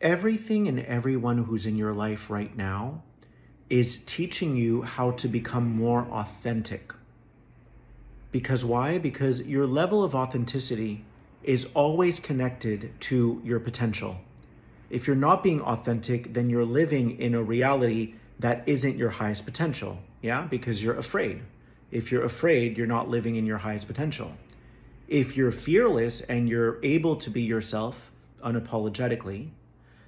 Everything and everyone who's in your life right now is teaching you how to become more authentic. Because why? Because your level of authenticity is always connected to your potential. If you're not being authentic, then you're living in a reality that isn't your highest potential. Yeah, because you're afraid. If you're afraid, you're not living in your highest potential. If you're fearless and you're able to be yourself unapologetically,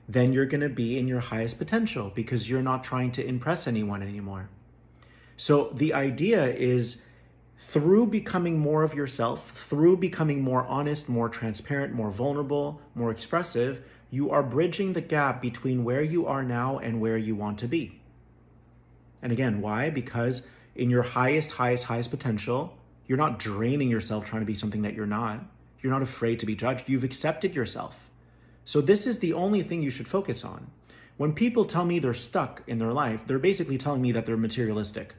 then you're going to be in your highest potential because you're not trying to impress anyone anymore. So the idea is through becoming more of yourself, through becoming more honest, more transparent, more vulnerable, more expressive, you are bridging the gap between where you are now and where you want to be. And again, why? Because in your highest, highest, highest potential, you're not draining yourself trying to be something that you're not. You're not afraid to be judged. You've accepted yourself. So this is the only thing you should focus on. When people tell me they're stuck in their life, they're basically telling me that they're materialistic.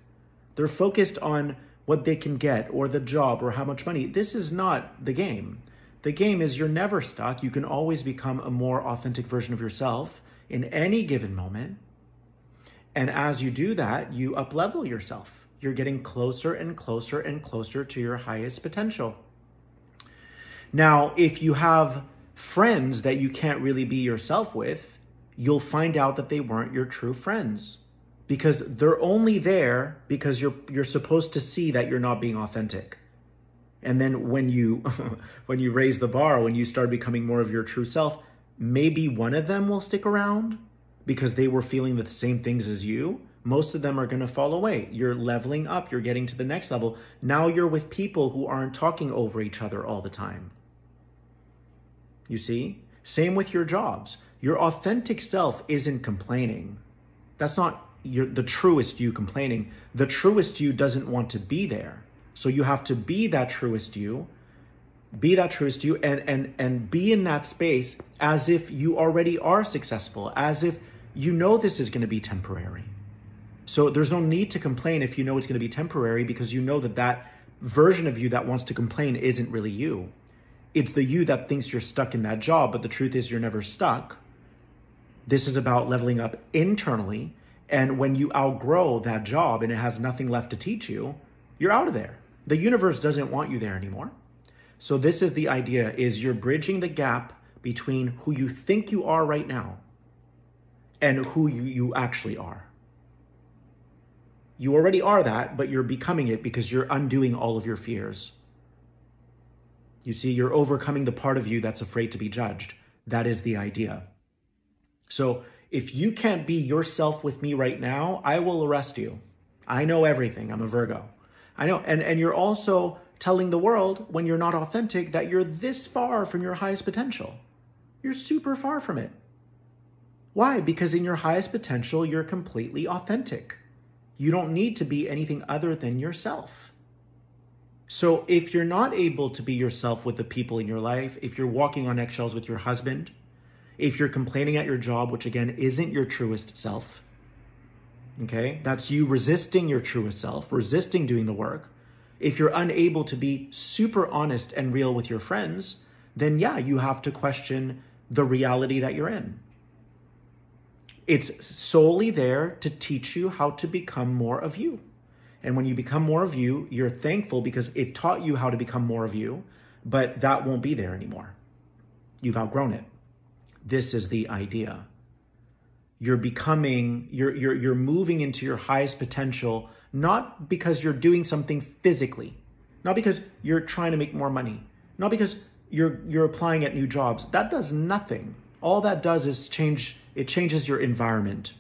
They're focused on what they can get or the job or how much money. This is not the game. The game is you're never stuck. You can always become a more authentic version of yourself in any given moment. And as you do that, you uplevel yourself. You're getting closer and closer and closer to your highest potential. Now, if you have friends that you can't really be yourself with, you'll find out that they weren't your true friends because they're only there because you're you're supposed to see that you're not being authentic. And then when you when you raise the bar, when you start becoming more of your true self, maybe one of them will stick around because they were feeling the same things as you. Most of them are going to fall away. You're leveling up, you're getting to the next level. Now you're with people who aren't talking over each other all the time. You see? Same with your jobs. Your authentic self isn't complaining. That's not your, the truest you complaining. The truest you doesn't want to be there. So you have to be that truest you, be that truest you and, and, and be in that space as if you already are successful, as if you know this is going to be temporary. So there's no need to complain if you know it's going to be temporary because you know that that version of you that wants to complain isn't really you. It's the you that thinks you're stuck in that job, but the truth is you're never stuck. This is about leveling up internally. And when you outgrow that job and it has nothing left to teach you, you're out of there. The universe doesn't want you there anymore. So this is the idea is you're bridging the gap between who you think you are right now and who you, you actually are. You already are that, but you're becoming it because you're undoing all of your fears. You see, you're overcoming the part of you that's afraid to be judged. That is the idea. So if you can't be yourself with me right now, I will arrest you. I know everything. I'm a Virgo. I know. And, and you're also telling the world when you're not authentic that you're this far from your highest potential. You're super far from it. Why? Because in your highest potential, you're completely authentic. You don't need to be anything other than yourself. So if you're not able to be yourself with the people in your life, if you're walking on eggshells with your husband, if you're complaining at your job, which again isn't your truest self, okay, that's you resisting your truest self, resisting doing the work. If you're unable to be super honest and real with your friends, then yeah, you have to question the reality that you're in. It's solely there to teach you how to become more of you. And when you become more of you, you're thankful because it taught you how to become more of you, but that won't be there anymore. You've outgrown it. This is the idea. You're becoming, you're, you're, you're moving into your highest potential, not because you're doing something physically, not because you're trying to make more money, not because you're, you're applying at new jobs. That does nothing. All that does is change, it changes your environment.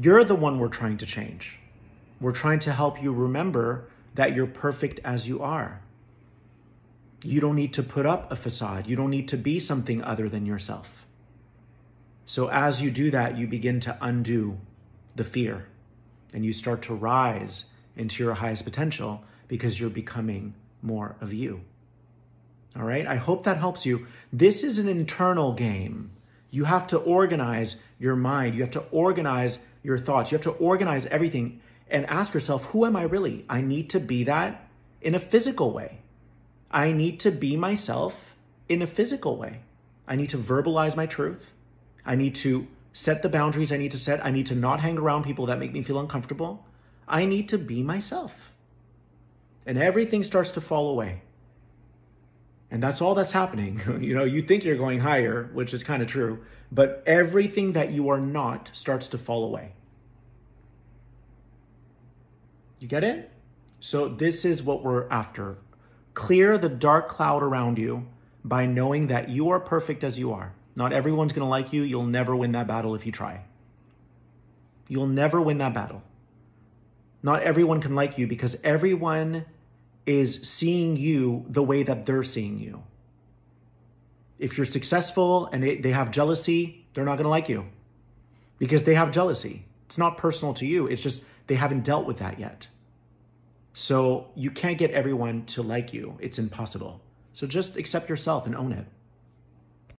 You're the one we're trying to change. We're trying to help you remember that you're perfect as you are. You don't need to put up a facade. You don't need to be something other than yourself. So as you do that, you begin to undo the fear and you start to rise into your highest potential because you're becoming more of you. All right. I hope that helps you. This is an internal game. You have to organize your mind. You have to organize your thoughts. You have to organize everything and ask yourself, who am I really? I need to be that in a physical way. I need to be myself in a physical way. I need to verbalize my truth. I need to set the boundaries I need to set. I need to not hang around people that make me feel uncomfortable. I need to be myself. And everything starts to fall away. And that's all that's happening. you know, you think you're going higher, which is kind of true, but everything that you are not starts to fall away. You get it? So this is what we're after. Clear the dark cloud around you by knowing that you are perfect as you are. Not everyone's going to like you. You'll never win that battle if you try. You'll never win that battle. Not everyone can like you because everyone is seeing you the way that they're seeing you. If you're successful and they have jealousy, they're not going to like you because they have jealousy. It's not personal to you. It's just they haven't dealt with that yet. So you can't get everyone to like you. It's impossible. So just accept yourself and own it.